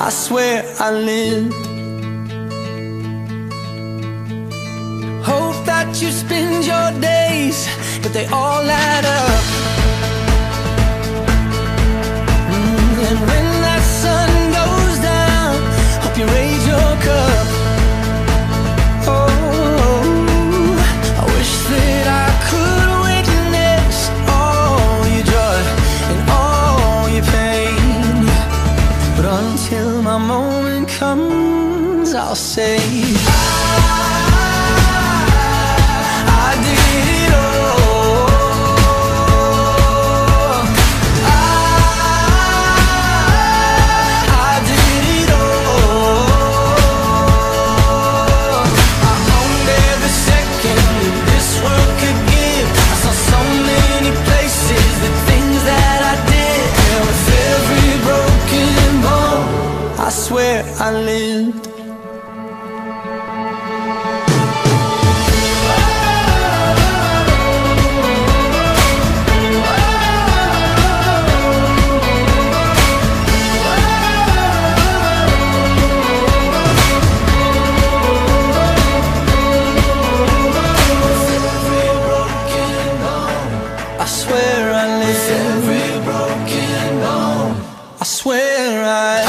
I swear I lived. Hope that you spend your days, but they all add up. Until my moment comes, I'll say, I Every broken bone, I swear I